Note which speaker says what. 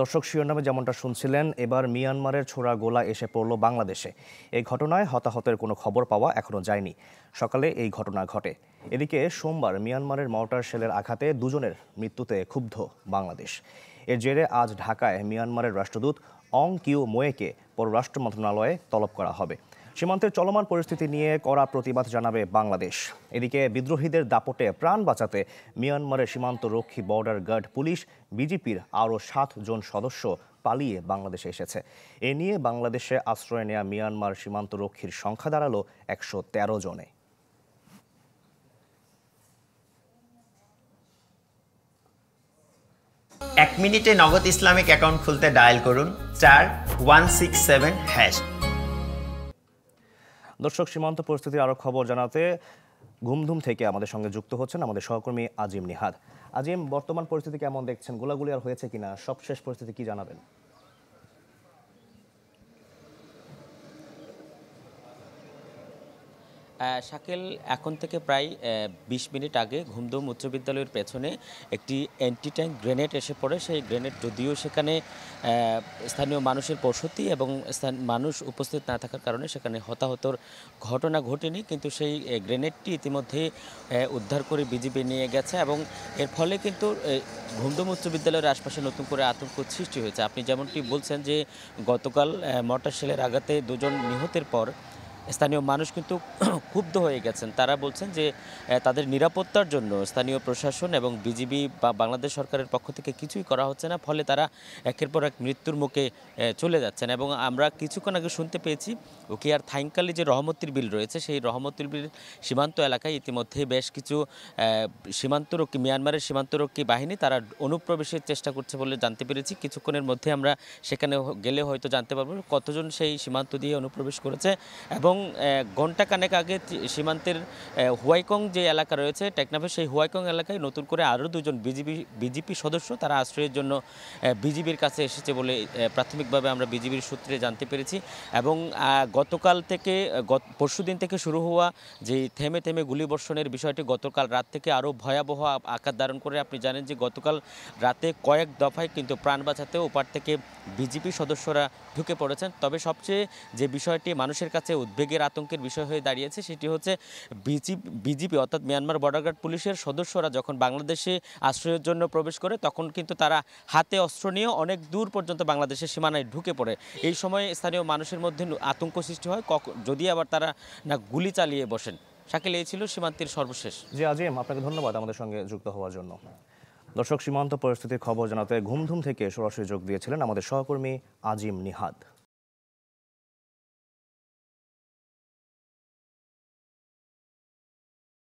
Speaker 1: দর্শক শিরোনামে যেমনটা শুনছিলেন, এবার মিয়ানমারের ছোড়া গোলা এসে পড়ল বাংলাদেশে। এই ঘটনায় হতাহতের কোনো খবর পাওয়া এখনও যায়নি। সকালে এই ঘটনা ঘটে। এদিকে সোমবার মিয়ানমারের মর্টার সেলের আঘাতে দুজনের মৃত্যুতে ক্ষুব্ধ বাংলাদেশ। এর জেরে আজ ঢাকায় মিয়ানমারের রাষ্ট্রদূত অং কিউ মোয়েকে পররাষ্ট্র মন্ত্রণালয়ে তলব করা হবে। সীমান্তের চলমান পরিস্থিতি নিয়ে কড়া প্রতিবাদ জানাবে বাংলাদেশ। এদিকে বিদ্রোহীদের দাপটে প্রাণ বাঁচাতে মিয়ানমারের সীমান্ত রক্ষী বর্ডার গার্ড পুলিশ, বিজেপির আরও সাত জন সদস্য পালিয়ে বাংলাদেশে এসেছে। এ নিয়ে বাংলাদেশে আশ্রয় নেয়া মিয়ানমার সীমান্ত রক্ষীর সংখ্যা দাঁড়াল একশো তেরো জনে।
Speaker 2: এক মিনিটে নগদ ইসলামিক অ্যাকাউন্ট খুলতে ডায়াল করুন, চার, ওয়ান, সিক্স, সেভেন, হ্যাশ।
Speaker 1: দর্শক, সীমান্ত পরিস্থিতি আরও খবর জানাতে ঘুমধুম থেকে আমাদের সঙ্গে যুক্ত হচ্ছেন আমাদের সহকর্মী আজিম নিহাদ। আজিম, বর্তমান পরিস্থিতি কেমন দেখছেন? গোলাগুলি আর হয়েছে কিনা? সবশেষ পরিস্থিতি কি জানাবেন?
Speaker 3: শাকিল, এখন থেকে প্রায় বিশ মিনিট আগে ঘুমদুম উচ্চ বিদ্যালয়ের পেছনে একটি অ্যান্টি ট্যাঙ্ক গ্রেনেড এসে পড়ে। সেই গ্রেনেড যদিও সেখানে স্থানীয় মানুষের প্রসূতি এবং মানুষ উপস্থিত না থাকার কারণে সেখানে হতাহতর ঘটনা ঘটেনি। কিন্তু সেই গ্রেনেডটি ইতিমধ্যে উদ্ধার করে বিজিবি নিয়ে গেছে এবং এর ফলে কিন্তু ঘুমদুম উচ্চ বিদ্যালয়ের আশপাশে নতুন করে আতঙ্ক সৃষ্টি হয়েছে। আপনি যেমনটি বলছেন যে গতকাল মর্টার শেলের আঘাতে দুজন নিহতের পর স্থানীয় মানুষ কিন্তু ক্ষুব্ধ হয়ে গেছেন। তারা বলছেন যে তাদের নিরাপত্তার জন্য স্থানীয় প্রশাসন এবং বিজিবি বা বাংলাদেশ সরকারের পক্ষ থেকে কিছুই করা হচ্ছে না, ফলে তারা একের পর এক মৃত্যুর মুখে চলে যাচ্ছেন। এবং আমরা কিছুক্ষণ আগে শুনতে পেয়েছি, উকিয়ার থাইংকালি যে রহমতির বিল রয়েছে, সেই রহমতির বিল সীমান্ত এলাকায় ইতিমধ্যে বেশ কিছু সীমান্তরক্ষী, মিয়ানমারের সীমান্তরক্ষী বাহিনী তারা অনুপ্রবেশের চেষ্টা করছে বলে জানতে পেরেছি। কিছুক্ষণের মধ্যে আমরা সেখানে গেলে হয়তো জানতে পারব কতজন সেই সীমান্ত দিয়ে অনুপ্রবেশ করেছে এবং আহ, ঘণ্টা কানেক আগে সীমান্তের হুয়াইকং যে এলাকা রয়েছে টেকনাফের সেই হুয়াইকং এলাকায় নতুন করে আরও দুজন বিজিবি বিজেপি সদস্য তারা আশ্রয়ের জন্য বিজিবির কাছে এসেছে বলে প্রাথমিকভাবে আমরা বিজিবির সূত্রে জানতে পেরেছি। এবং গতকাল থেকে পরশু দিন থেকে শুরু হওয়া যে থেমে থেমে গুলিবর্ষণের বিষয়টি গতকাল রাত থেকে আরও ভয়াবহ আকার ধারণ করে আপনি জানেন যে গতকাল রাতে কয়েক দফায় কিন্তু প্রাণ বাঁচাতে ওপার থেকে বিজেপি সদস্যরা ঢুকে পড়েছেন। তবে সবচেয়ে যে বিষয়টি মানুষের কাছে উদ্বেগের আতঙ্কের বিষয় হয়ে দাঁড়িয়েছে, সেটি হচ্ছে বিজিপি অর্থাৎ মিয়ানমার বর্ডার গার্ড পুলিশের সদস্যরা যখন বাংলাদেশে আশ্রয়ের জন্য প্রবেশ করে, তখন কিন্তু তারা হাতে অস্ত্র নিয়ে অনেক দূর পর্যন্ত বাংলাদেশের সীমানায় ঢুকে পড়ে। এই সময় স্থানীয় মানুষের মধ্যে আতঙ্ক সৃষ্টি হয় কখ- যদি আবার তারা না গুলি চালিয়ে বসেন। শাকিল, এই ছিল সীমান্তের সর্বশেষ।
Speaker 1: জি, আজিম, আপনাকে ধন্যবাদ আমাদের সঙ্গে যুক্ত হওয়ার জন্য। দর্শক, সীমান্ত পরিস্থিতির খবর জানাতে ঘুমধুম থেকে সরাসরি যোগ দিয়েছিলেন আমাদের সহকর্মী আজিম নিহাদ।